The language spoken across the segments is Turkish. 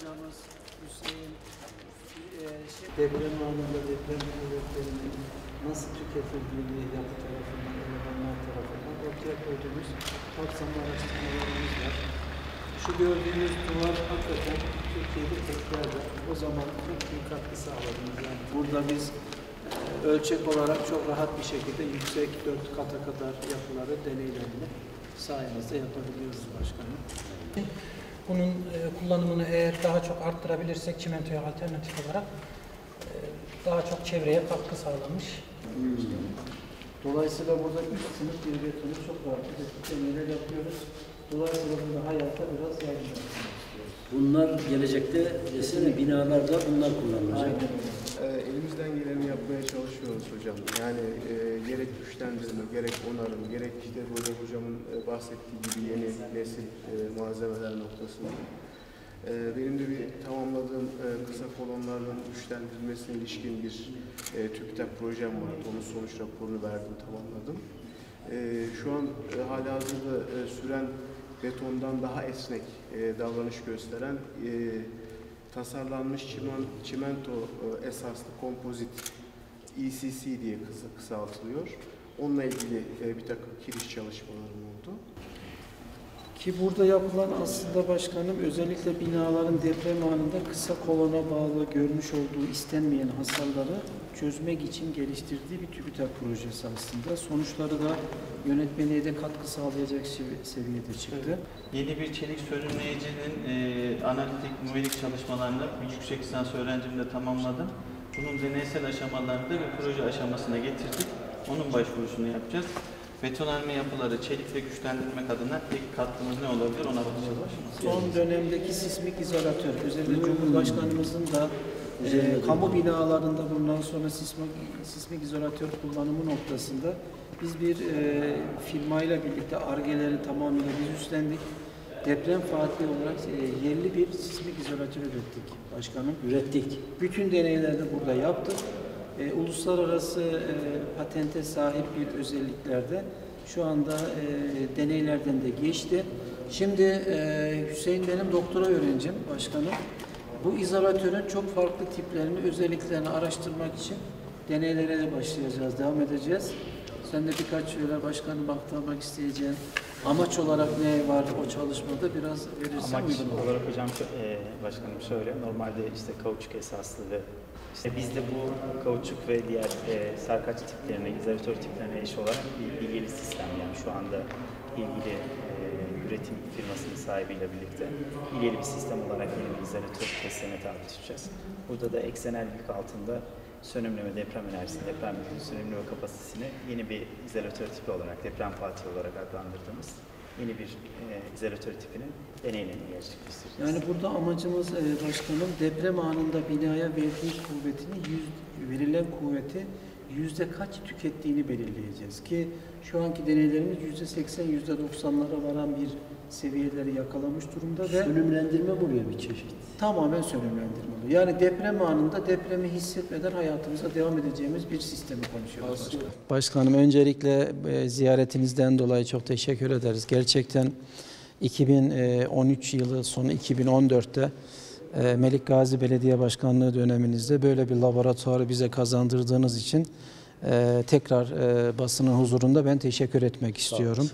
hocamız Hüseyin e, şey, deprem anında deprem kuvvetlerinin nasıl tüketildiğini yapı tarafından, elemanlar tarafından ortaya koyduğumuz kapsamlı araştırmalarımız var. Şu gördüğünüz duvar hakikaten Türkiye'de tekrarda o zaman çok büyük katkı sağladınız. Yani burada biz e, ölçek olarak çok rahat bir şekilde yüksek dört kata kadar yapıları deneylerini sayenizde yapabiliyoruz başkanım. Bunun e, kullanımını eğer daha çok arttırabilirsek çimentoya alternatif olarak e, daha çok çevreye katkı sağlamış. Dolayısıyla burada üst sınıf bir betonu çok rahat bir deneyler yapıyoruz. Dolayısıyla burada hayata biraz yardım etmek istiyoruz. Bunlar gelecekte desene binalarda bunlar kullanılacak. Ee, elimizden geleni yapmaya çalışıyoruz hocam. Yani e, gerek güçlendirme, gerek onarım, gerek işte böyle hocamın e, bahsettiği gibi yeni nesil e, malzemeler noktasında. E, benim de bir tamamladığım e, kısa kolonların güçlendirilmesine ilişkin bir e, TÜBİTAK projem var. Onun sonuç raporunu verdim, tamamladım. E, şu an e, hala hazırda e, süren betondan daha esnek e, davranış gösteren e, tasarlanmış çimen, çimento e, esaslı kompozit ECC diye kısa, kısaltılıyor. Onunla ilgili e, bir takım kiriş çalışmalarım oldu. Ki burada yapılan aslında başkanım özellikle binaların deprem anında kısa kolona bağlı görmüş olduğu istenmeyen hasarları çözmek için geliştirdiği bir TÜBİTAK projesi aslında. Sonuçları da yönetmeliğe de katkı sağlayacak sevi- seviyede çıktı. Yeni bir çelik sönümleyicinin e, analitik numerik çalışmalarını yüksek lisans öğrencimle tamamladım. Bunun deneysel aşamalarını da bir proje aşamasına getirdik. Onun başvurusunu yapacağız. Betonarme yapıları çelik ve güçlendirmek adına ilk katkımız ne olabilir ona bakacağız. Son dönemdeki sismik izolatör, özellikle Cumhurbaşkanımızın da e, kamu binalarında bundan sonra sismik, sismik izolatör kullanımı noktasında biz bir e, firmayla birlikte argeleri tamamıyla biz üstlendik. Deprem Fatih olarak e, yerli bir sismik izolatör ürettik başkanım. Ürettik. Bütün deneyleri de burada yaptık. E, uluslararası e, patente sahip bir özelliklerde şu anda e, deneylerden de geçti. Şimdi e, Hüseyin benim doktora öğrencim başkanım. Bu izolatörün çok farklı tiplerini, özelliklerini araştırmak için deneylere de başlayacağız, devam edeceğiz. Sen de birkaç şöyle başkanım aktarmak isteyeceğin amaç olarak ne var o çalışmada biraz verirsen Amaç olarak hocam e, başkanım şöyle normalde işte kauçuk esaslı ve işte bizde bu kauçuk ve diğer e, sarkaç tiplerine, izolatör tiplerine eş olarak bir bilgili sistem yani şu anda ilgili e, üretim firmasının sahibiyle birlikte ilgili bir sistem olarak yeni bir izolatör testlerine tabi tutacağız. Burada da eksenellik altında sönümleme deprem enerjisi, deprem sönümleme kapasitesini yeni bir izolatör tipi olarak, deprem fatih olarak adlandırdığımız yeni bir e, izolatör tipinin deneylerini gerçekleştireceğiz. Yani burada amacımız e, başkanım deprem anında binaya verdiği kuvvetini yüz, verilen kuvveti yüzde kaç tükettiğini belirleyeceğiz ki şu anki deneylerimiz yüzde seksen yüzde doksanlara varan bir seviyeleri yakalamış durumda ve Sönümlendirme buraya bir çeşit. tamamen sönümlendirme oluyor. Yani deprem anında depremi hissetmeden hayatımıza devam edeceğimiz bir sistemi konuşuyoruz. Başkanım. Başkanım öncelikle e, ziyaretinizden dolayı çok teşekkür ederiz. Gerçekten 2013 yılı sonu 2014'te e, Melik Gazi Belediye Başkanlığı döneminizde böyle bir laboratuvarı bize kazandırdığınız için e, tekrar e, basının huzurunda ben teşekkür etmek istiyorum.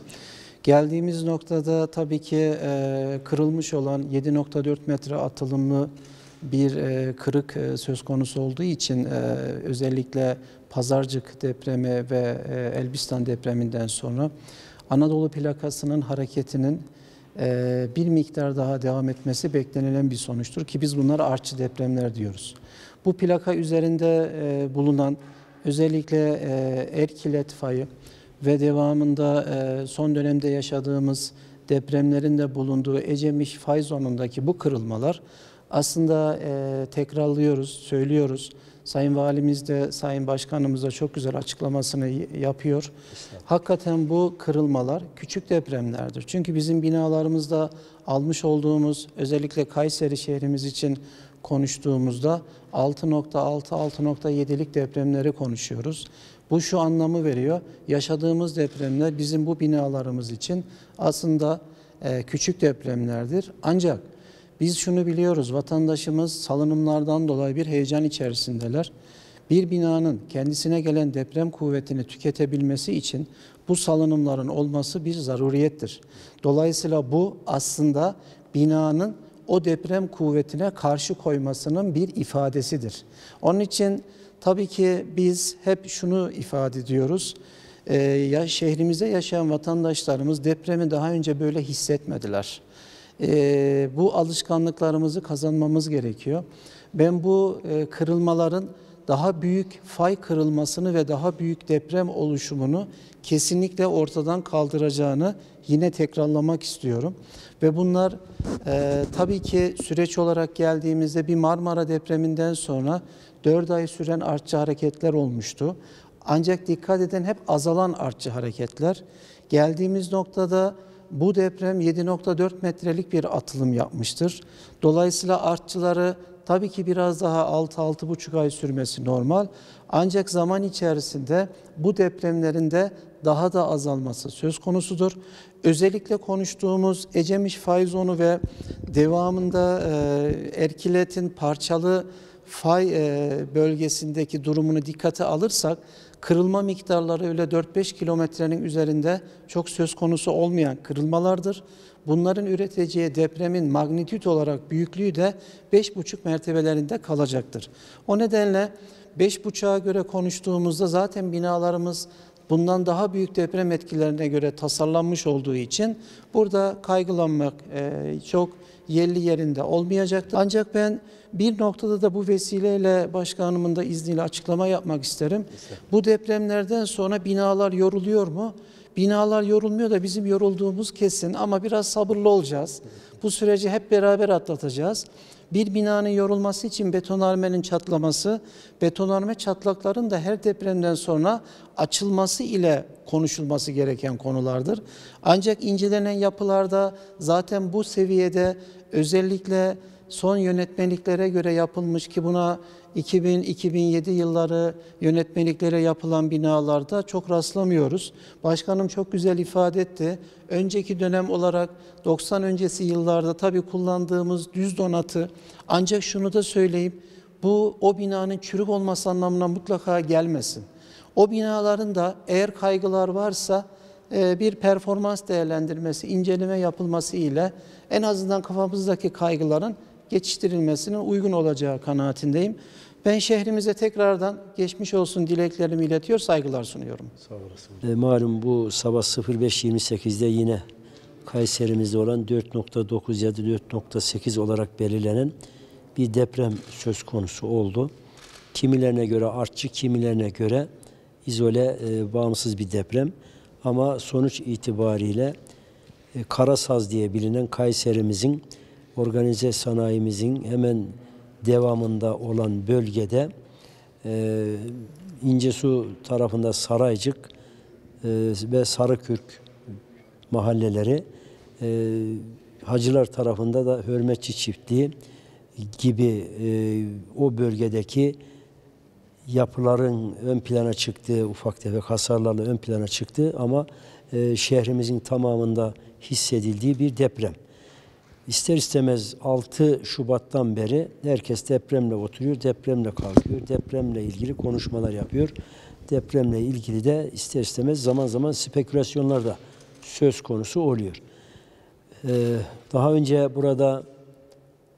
Geldiğimiz noktada tabii ki e, kırılmış olan 7.4 metre atılımlı bir e, kırık e, söz konusu olduğu için e, özellikle Pazarcık depremi ve e, Elbistan depreminden sonra Anadolu plakasının hareketinin e, bir miktar daha devam etmesi beklenilen bir sonuçtur ki biz bunlara artçı depremler diyoruz. Bu plaka üzerinde e, bulunan özellikle e, Erkilet fayı ve devamında e, son dönemde yaşadığımız depremlerin de bulunduğu Ecemiş fay zonundaki bu kırılmalar aslında tekrarlıyoruz, söylüyoruz. Sayın Valimiz de Sayın Başkanımız da çok güzel açıklamasını yapıyor. Hakikaten bu kırılmalar küçük depremlerdir. Çünkü bizim binalarımızda almış olduğumuz özellikle Kayseri şehrimiz için konuştuğumuzda 6.6-6.7'lik depremleri konuşuyoruz. Bu şu anlamı veriyor. Yaşadığımız depremler bizim bu binalarımız için aslında e, küçük depremlerdir. Ancak Biz şunu biliyoruz, vatandaşımız salınımlardan dolayı bir heyecan içerisindeler. Bir binanın kendisine gelen deprem kuvvetini tüketebilmesi için bu salınımların olması bir zaruriyettir. Dolayısıyla bu aslında binanın o deprem kuvvetine karşı koymasının bir ifadesidir. Onun için tabii ki biz hep şunu ifade ediyoruz. Ee, ya şehrimizde yaşayan vatandaşlarımız depremi daha önce böyle hissetmediler. Ee, bu alışkanlıklarımızı kazanmamız gerekiyor. Ben bu e, kırılmaların daha büyük fay kırılmasını ve daha büyük deprem oluşumunu kesinlikle ortadan kaldıracağını yine tekrarlamak istiyorum. Ve bunlar e, tabii ki süreç olarak geldiğimizde bir Marmara depreminden sonra 4 ay süren artçı hareketler olmuştu. Ancak dikkat edin hep azalan artçı hareketler. Geldiğimiz noktada bu deprem 7.4 metrelik bir atılım yapmıştır. Dolayısıyla artçıları tabii ki biraz daha 6-6,5 ay sürmesi normal. Ancak zaman içerisinde bu depremlerin de daha da azalması söz konusudur. Özellikle konuştuğumuz Ecemiş fay zonu ve devamında e, Erkilet'in parçalı fay e, bölgesindeki durumunu dikkate alırsak kırılma miktarları öyle 4-5 kilometrenin üzerinde çok söz konusu olmayan kırılmalardır. Bunların üreteceği depremin magnitüt olarak büyüklüğü de 5,5 mertebelerinde kalacaktır. O nedenle 5,5'a göre konuştuğumuzda zaten binalarımız bundan daha büyük deprem etkilerine göre tasarlanmış olduğu için burada kaygılanmak e, çok yerli yerinde olmayacaktır. Ancak ben bir noktada da bu vesileyle başkanımın da izniyle açıklama yapmak isterim. Bu depremlerden sonra binalar yoruluyor mu? Binalar yorulmuyor da bizim yorulduğumuz kesin ama biraz sabırlı olacağız. Bu süreci hep beraber atlatacağız. Bir binanın yorulması için betonarmenin çatlaması, betonarme çatlakların da her depremden sonra açılması ile konuşulması gereken konulardır. Ancak incelenen yapılarda zaten bu seviyede özellikle son yönetmeliklere göre yapılmış ki buna 2000-2007 yılları yönetmeliklere yapılan binalarda çok rastlamıyoruz. Başkanım çok güzel ifade etti. Önceki dönem olarak 90 öncesi yıllarda tabii kullandığımız düz donatı ancak şunu da söyleyeyim. Bu o binanın çürük olması anlamına mutlaka gelmesin. O binaların da eğer kaygılar varsa e, bir performans değerlendirmesi, inceleme yapılması ile en azından kafamızdaki kaygıların geçiştirilmesinin uygun olacağı kanaatindeyim. Ben şehrimize tekrardan geçmiş olsun dileklerimi iletiyor, saygılar sunuyorum. E, malum bu sabah 05.28'de yine Kayserimizde olan 4.9 ya da 4.8 olarak belirlenen bir deprem söz konusu oldu. Kimilerine göre artçı, kimilerine göre izole, e, bağımsız bir deprem. Ama sonuç itibariyle e, Karasaz diye bilinen Kayserimizin organize sanayimizin hemen devamında olan bölgede e, İncesu tarafında Saraycık e, ve Sarıkürk mahalleleri e, Hacılar tarafında da Hürmetçi Çiftliği gibi e, o bölgedeki yapıların ön plana çıktığı, ufak tefek hasarlarla ön plana çıktığı ama e, şehrimizin tamamında hissedildiği bir deprem. İster istemez 6 Şubat'tan beri herkes depremle oturuyor, depremle kalkıyor, depremle ilgili konuşmalar yapıyor. Depremle ilgili de ister istemez zaman zaman spekülasyonlar da söz konusu oluyor. Ee, daha önce burada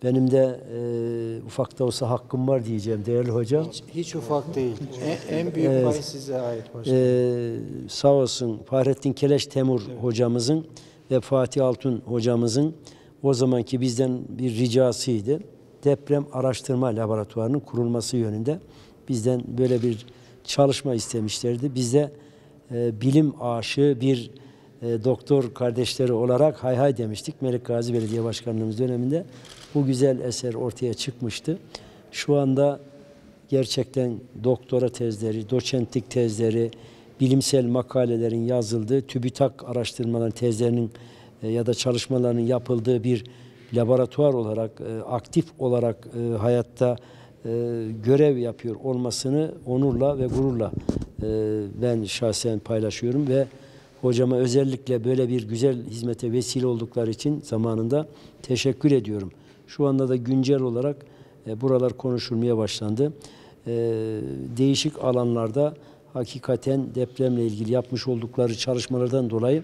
benim de e, ufak da olsa hakkım var diyeceğim değerli hocam. Hiç, hiç ufak değil. En, en büyük pay size ait başkanım. Ee, sağ olsun Fahrettin Keleş Temur hocamızın ve Fatih Altun hocamızın o zamanki bizden bir ricasıydı. Deprem Araştırma Laboratuvarı'nın kurulması yönünde bizden böyle bir çalışma istemişlerdi. Biz de e, bilim aşığı bir e, doktor kardeşleri olarak hay hay demiştik. Melik Gazi Belediye Başkanlığımız döneminde bu güzel eser ortaya çıkmıştı. Şu anda gerçekten doktora tezleri, doçentlik tezleri, bilimsel makalelerin yazıldığı, TÜBİTAK araştırmaların tezlerinin ya da çalışmalarının yapıldığı bir laboratuvar olarak, e, aktif olarak e, hayatta görev yapıyor olmasını onurla ve gururla ben şahsen paylaşıyorum ve hocama özellikle böyle bir güzel hizmete vesile oldukları için zamanında teşekkür ediyorum. Şu anda da güncel olarak e, buralar konuşulmaya başlandı. E, değişik alanlarda hakikaten depremle ilgili yapmış oldukları çalışmalardan dolayı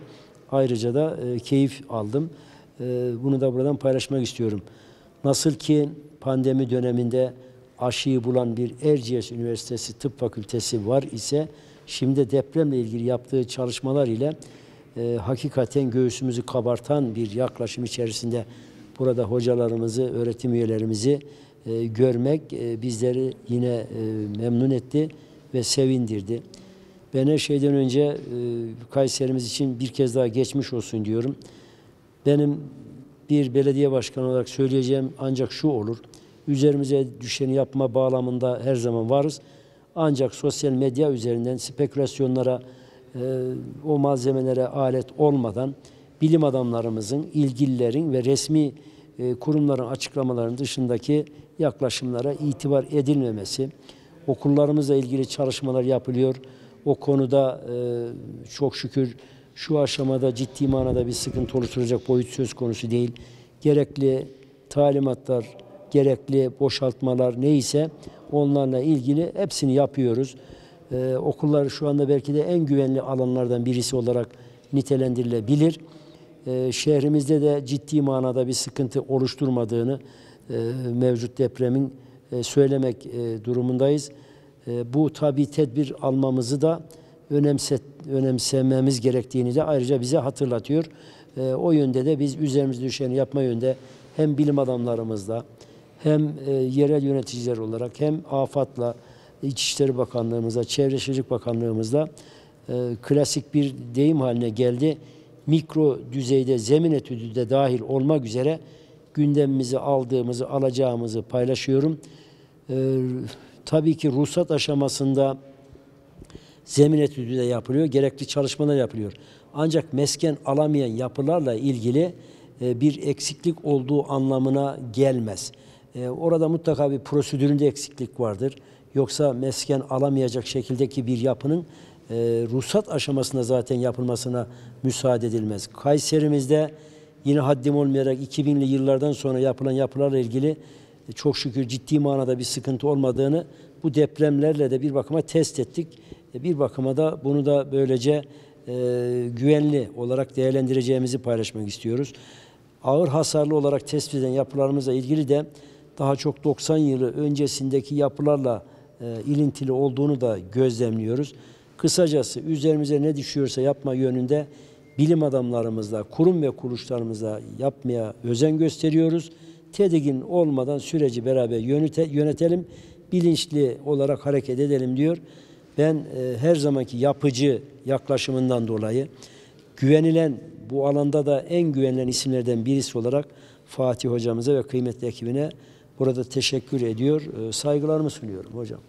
ayrıca da e, keyif aldım. E, bunu da buradan paylaşmak istiyorum. Nasıl ki pandemi döneminde aşıyı bulan bir Erciyes Üniversitesi Tıp Fakültesi var ise şimdi depremle ilgili yaptığı çalışmalar ile e, hakikaten göğsümüzü kabartan bir yaklaşım içerisinde burada hocalarımızı, öğretim üyelerimizi e, görmek e, bizleri yine e, memnun etti ve sevindirdi. Ben her şeyden önce e, Kayserimiz için bir kez daha geçmiş olsun diyorum. Benim bir belediye başkanı olarak söyleyeceğim ancak şu olur. Üzerimize düşeni yapma bağlamında her zaman varız. Ancak sosyal medya üzerinden spekülasyonlara, e, o malzemelere alet olmadan bilim adamlarımızın, ilgililerin ve resmi e, kurumların açıklamalarının dışındaki yaklaşımlara itibar edilmemesi, okullarımızla ilgili çalışmalar yapılıyor. O konuda e, çok şükür şu aşamada ciddi manada bir sıkıntı oluşturacak boyut söz konusu değil. Gerekli talimatlar, gerekli boşaltmalar neyse onlarla ilgili hepsini yapıyoruz. Ee, okullar şu anda belki de en güvenli alanlardan birisi olarak nitelendirilebilir. Ee, şehrimizde de ciddi manada bir sıkıntı oluşturmadığını e, mevcut depremin e, söylemek e, durumundayız. E, bu tabi tedbir almamızı da önemse, önemsememiz gerektiğini de ayrıca bize hatırlatıyor. E, o yönde de biz üzerimizde düşeni yapma yönde hem bilim adamlarımızla hem e, yerel yöneticiler olarak hem AFAD'la, İçişleri Bakanlığımızla, Çevre Şehircilik Bakanlığımızla e, klasik bir deyim haline geldi. Mikro düzeyde zemin etüdü de dahil olmak üzere gündemimizi aldığımızı, alacağımızı paylaşıyorum. Tabii ki ruhsat aşamasında zemin etüdü de yapılıyor, gerekli çalışmalar yapılıyor. Ancak mesken alamayan yapılarla ilgili e, bir eksiklik olduğu anlamına gelmez. E, Orada mutlaka bir prosedüründe eksiklik vardır. Yoksa mesken alamayacak şekildeki bir yapının e, ruhsat aşamasında zaten yapılmasına müsaade edilmez. Kayserimizde yine haddim olmayarak 2000'li yıllardan sonra yapılan yapılarla ilgili çok şükür ciddi manada bir sıkıntı olmadığını bu depremlerle de bir bakıma test ettik. E, Bir bakıma da bunu da böylece e, güvenli olarak değerlendireceğimizi paylaşmak istiyoruz. Ağır hasarlı olarak tespit edilen yapılarımızla ilgili de daha çok 90 yılı öncesindeki yapılarla e, ilintili olduğunu da gözlemliyoruz. Kısacası üzerimize ne düşüyorsa yapma yönünde bilim adamlarımızla, kurum ve kuruluşlarımızla yapmaya özen gösteriyoruz. Tedirgin olmadan süreci beraber yönete, yönetelim, bilinçli olarak hareket edelim diyor. Ben e, her zamanki yapıcı yaklaşımından dolayı güvenilen bu alanda da en güvenilen isimlerden birisi olarak Fatih hocamıza ve kıymetli ekibine burada teşekkür ediyor. E, saygılarımı sunuyorum hocam.